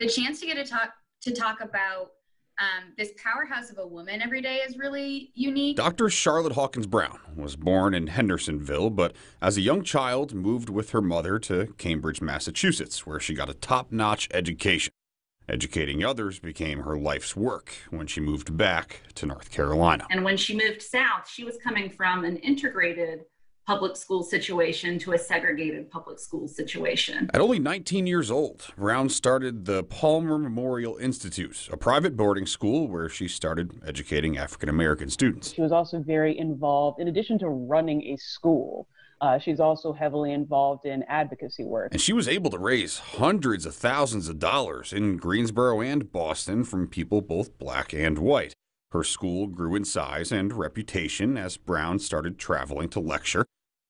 the chance to get to talk to talk about um, this powerhouse of a woman every day is really unique. Dr. Charlotte Hawkins Brown was born in Hendersonville, but as a young child moved with her mother to Cambridge, Massachusetts, where she got a top notch education. Educating others became her life's work when she moved back to North Carolina. And when she moved south, she was coming from an integrated public school situation to a segregated public school situation. At only 19 years old, Brown started the Palmer Memorial Institute, a private boarding school where she started educating African American students. She was also very involved, in addition to running a school. Uh, she's also heavily involved in advocacy work. And she was able to raise hundreds of thousands of dollars in Greensboro and Boston from people both black and white. Her school grew in size and reputation as Brown started traveling to lecture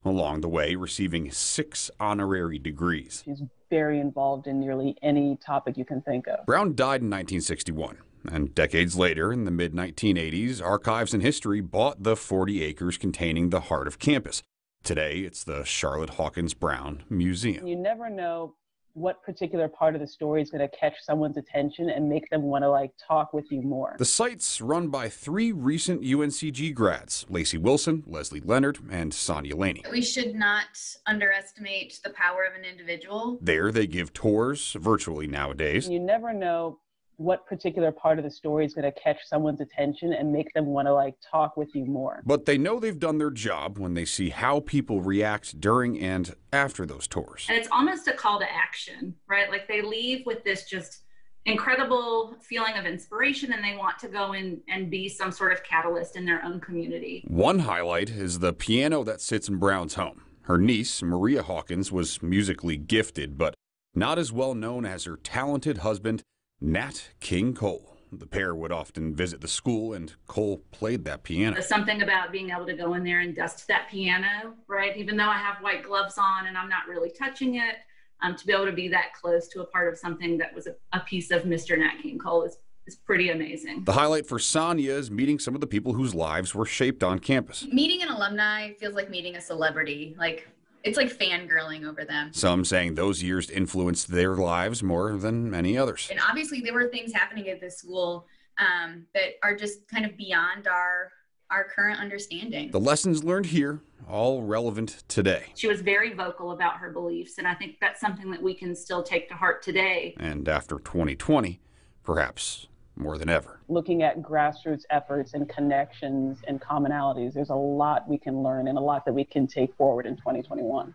along the way, receiving six honorary degrees. She's very involved in nearly any topic you can think of. Brown died in 1961. And decades later, in the mid 1980s, Archives and History bought the 40 acres containing the heart of campus. Today, it's the Charlotte Hawkins Brown Museum. You never know what particular part of the story is going to catch someone's attention and make them want to like talk with you more. The site's run by three recent UNCG grads, Lacey Wilson, Leslie Leonard, and Sonia Laney. We should not underestimate the power of an individual. There they give tours virtually nowadays. You never know what particular part of the story is going to catch someone's attention and make them want to like talk with you more. But they know they've done their job when they see how people react during and after those tours. And it's almost a call to action, right? Like they leave with this just incredible feeling of inspiration and they want to go in and be some sort of catalyst in their own community. One highlight is the piano that sits in Brown's home. Her niece, Maria Hawkins, was musically gifted, but not as well known as her talented husband, Nat King Cole. The pair would often visit the school, and Cole played that piano. There's something about being able to go in there and dust that piano, right? Even though I have white gloves on and I'm not really touching it, um, to be able to be that close to a part of something that was a, a piece of Mr. Nat King Cole is, is pretty amazing. The highlight for Sonia is meeting some of the people whose lives were shaped on campus. Meeting an alumni feels like meeting a celebrity. Like it's like fangirling over them. Some saying those years influenced their lives more than many others. And obviously, there were things happening at this school um, that are just kind of beyond our our current understanding. The lessons learned here, all relevant today. She was very vocal about her beliefs, and I think that's something that we can still take to heart today. And after 2020, perhaps more than ever. Looking at grassroots efforts and connections and commonalities, there's a lot we can learn and a lot that we can take forward in 2021.